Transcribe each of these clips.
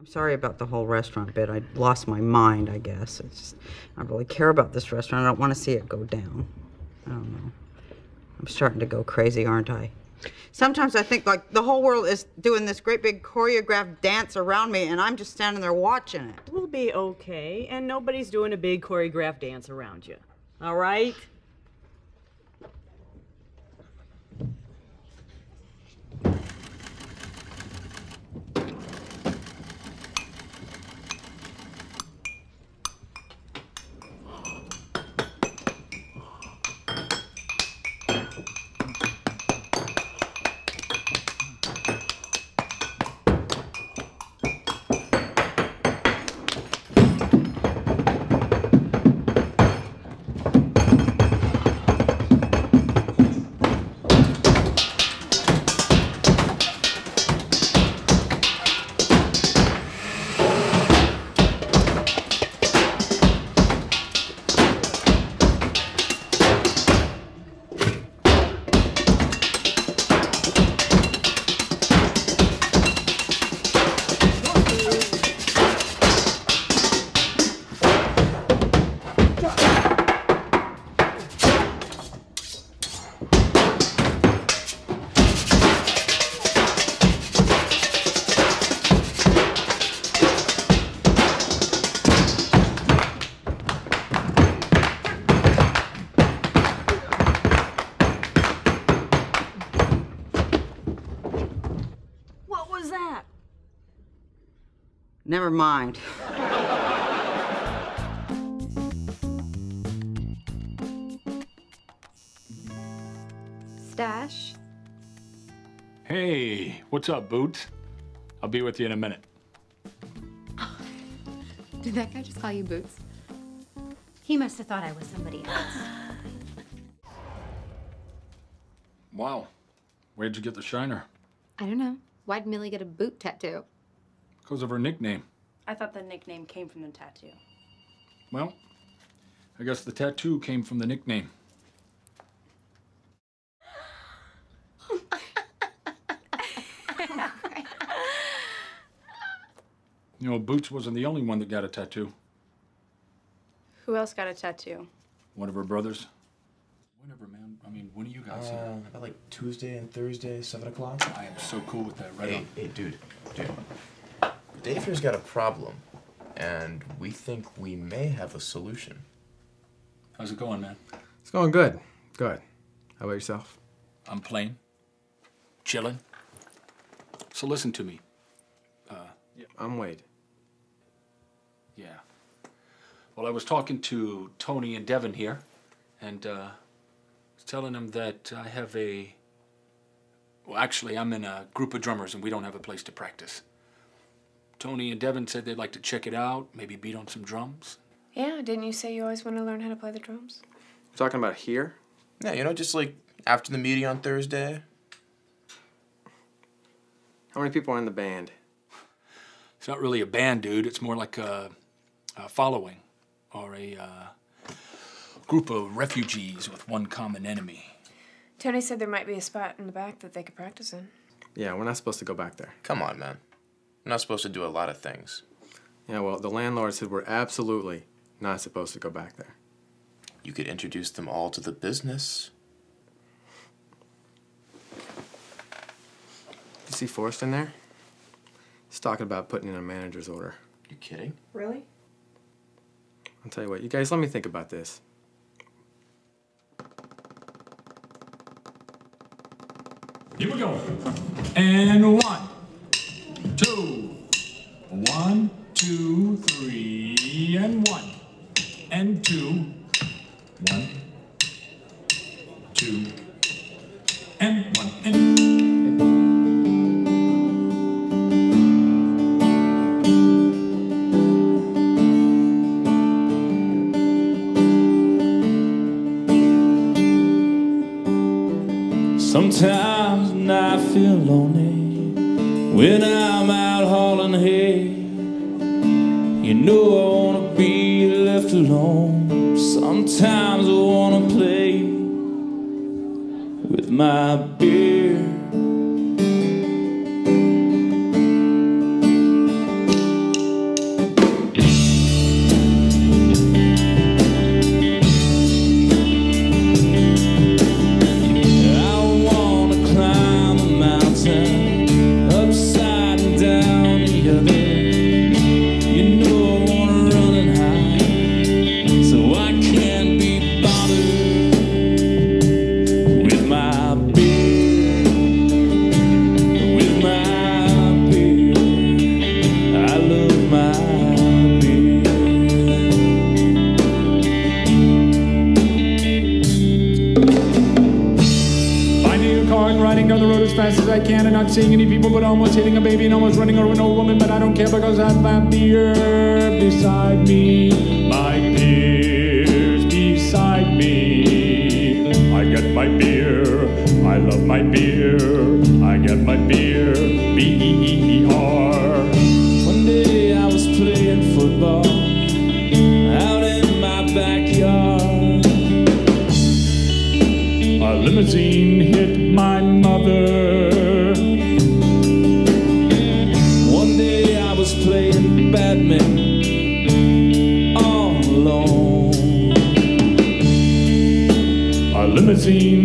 I'm sorry about the whole restaurant bit. I lost my mind, I guess. Just, I really care about this restaurant. I don't want to see it go down. I don't know. I'm starting to go crazy, aren't I? Sometimes I think like the whole world is doing this great big choreographed dance around me, and I'm just standing there watching it. We'll be okay, and nobody's doing a big choreographed dance around you. All right? Never mind. Stash? Hey, what's up, Boots? I'll be with you in a minute. Did that guy just call you Boots? He must have thought I was somebody else. Wow. Where'd you get the shiner? I don't know. Why'd Millie get a boot tattoo? Because of her nickname. I thought the nickname came from the tattoo. Well, I guess the tattoo came from the nickname. You know, Boots wasn't the only one that got a tattoo. Who else got a tattoo? One of her brothers. Whatever, man. I mean, when are you guys Uh, here? about like Tuesday and Thursday, seven o'clock. I am so cool with that. Right Hey, on. hey, dude, dude. Dave here's got a problem, and we think we may have a solution. How's it going, man? It's going good. Good. How about yourself? I'm playing, chilling. So listen to me. Yeah. I'm Wade. Yeah. Well, I was talking to Tony and Devin here, and uh, was telling them that I have a. Well, actually, I'm in a group of drummers, and we don't have a place to practice. Tony and Devin said they'd like to check it out, maybe beat on some drums. Yeah, didn't you say you always want to learn how to play the drums? talking about here? Yeah, you know, just like after the meeting on Thursday. How many people are in the band? It's not really a band, dude. It's more like a, a following or a uh, group of refugees with one common enemy. Tony said there might be a spot in the back that they could practice in. Yeah, we're not supposed to go back there. Come on, man. We're not supposed to do a lot of things. Yeah, well, the landlord said we're absolutely not supposed to go back there. You could introduce them all to the business. You see Forrest in there? He's talking about putting in a manager's order. You kidding? Really? I'll tell you what, you guys, let me think about this. Here we go. And one, two, one, two, three, and one, and two, one, two, and one, and. Sometimes when I feel lonely, when I'm hay, you know I wanna be left alone. Sometimes I wanna play with my beer. Seeing any people, but almost hitting a baby and almost running over an old woman. But I don't care because I found the herb beside me. A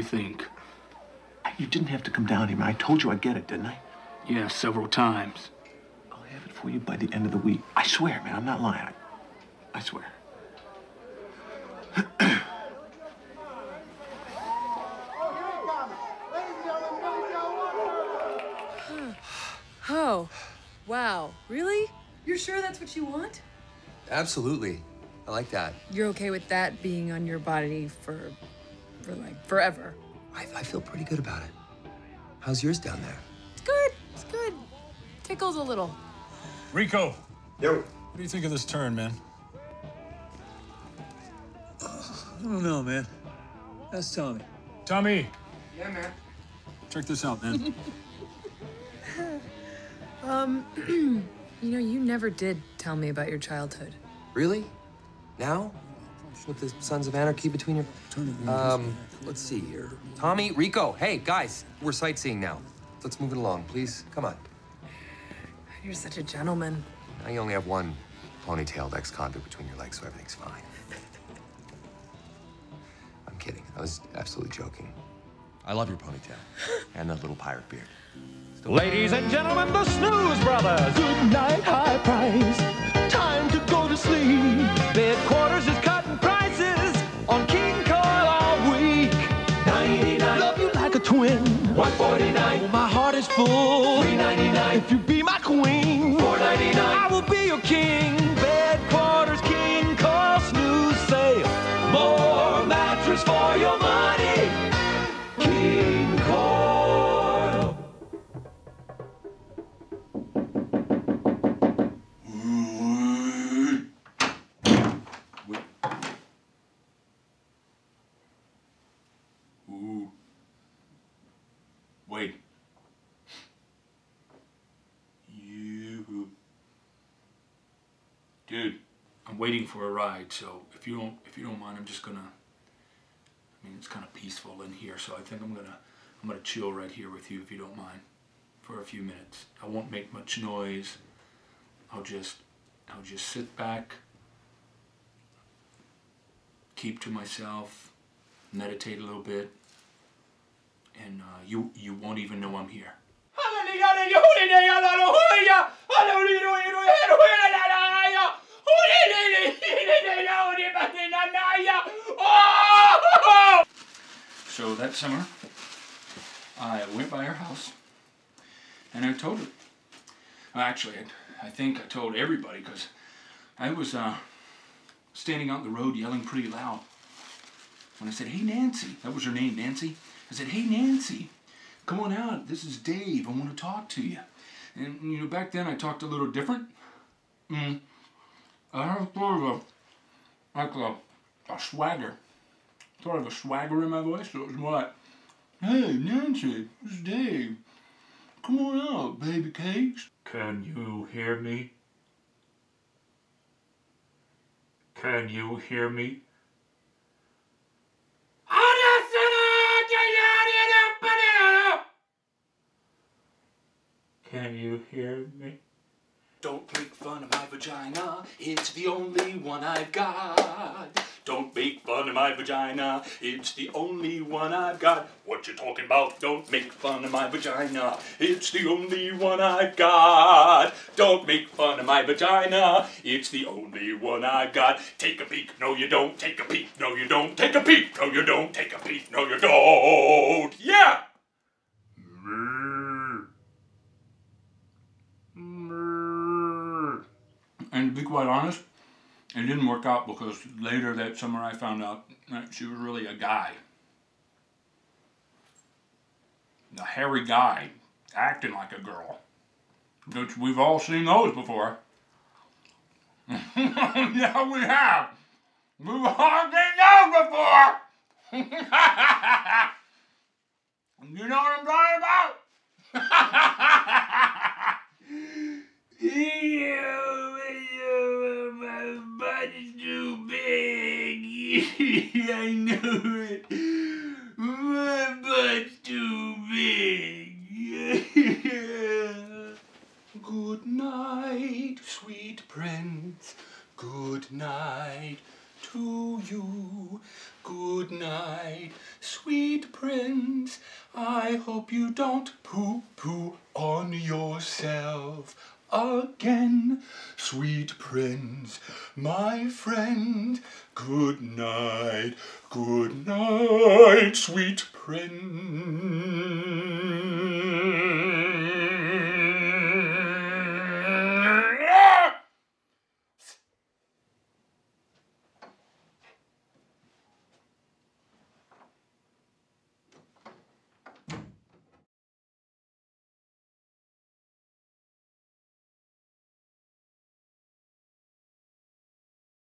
you think? You didn't have to come down here, man. I told you I'd get it, didn't I? Yeah, several times. I'll have it for you by the end of the week. I swear, man. I'm not lying. I, I swear. Oh, wow. Really? You're sure that's what you want? Absolutely. I like that. You're okay with that being on your body for, for like forever? I, I feel pretty good about it. How's yours down there? It's good. It's good. Tickles a little. Rico, Yo. what do you think of this turn, man? I don't know, man. That's Tommy. Tommy, Yeah, man. check this out, man. Um, you know, you never did tell me about your childhood. Really? Now? With the Sons of Anarchy between your. Um, let's see here. Tommy, Rico, hey, guys, we're sightseeing now. Let's move it along, please. Come on. You're such a gentleman. Now you only have one ponytailed ex convict between your legs, so everything's fine. I'm kidding. I was absolutely joking. I love your ponytail and that little pirate beard. Ladies and gentlemen, the Snooze Brothers. Good night, high price. Time to go to sleep. Headquarters is 149. Oh, my heart is full. 399. If you be my queen. 499. I will be your king. Waiting for a ride, so if you don't if you don't mind, I'm just gonna I mean it's kinda peaceful in here, so I think I'm gonna I'm gonna chill right here with you if you don't mind. For a few minutes. I won't make much noise. I'll just I'll just sit back, keep to myself, meditate a little bit, and uh, you you won't even know I'm here. That summer, I went by her house and I told her. Well, actually, I, I think I told everybody because I was uh, standing out in the road yelling pretty loud. When I said, hey, Nancy, that was her name, Nancy. I said, hey, Nancy, come on out. This is Dave. I want to talk to you. And, you know, back then I talked a little different. Mm. I have sort of a, like a, a swagger. Sort of a swagger in my voice. So it was more like, hey, Nancy, this is Dave. Come on out, baby cakes. Can you hear me? Can you hear me? Can you hear me? Don't make fun of my vagina, it's the only one I've got. Don't make fun of my vagina, it's the only one I've got. What you talking about? Don't make fun of my vagina, it's the only one I've got. Don't make fun of my vagina, it's the only one I've got. Take a peek, no you don't, take a peek, no you don't, take a peek, no you don't, take a peek, no you don't. Yeah! And to be quite honest, it didn't work out because later that summer I found out that she was really a guy. A hairy guy, acting like a girl. Which we've all seen those before. yeah, we have. We've all seen those before. you know what I'm talking about? You, I know it. My butt's too big. Good night, sweet prince. Good night to you. Good night, sweet prince. I hope you don't poo poo on yourself again. Sweet prince, my friend. Good night, good night, sweet prince.